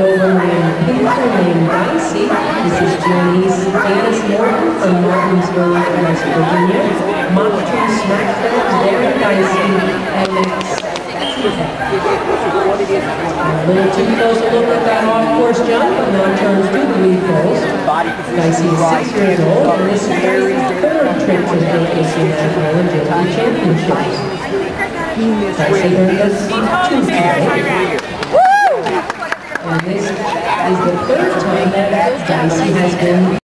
Dover named Pinker named Dicey. This is Janice Janice Morton from Martinsburg, West Virginia. MACH two smack dogs there Dicey. And it's a little too close to look at that off-course jump, but now turns to the lead post. Dicey is six years old, and this is Dicey's third trip to the AKC National Agility Championships. Dicey earned a MACH two today. Is the third time that Dicey has been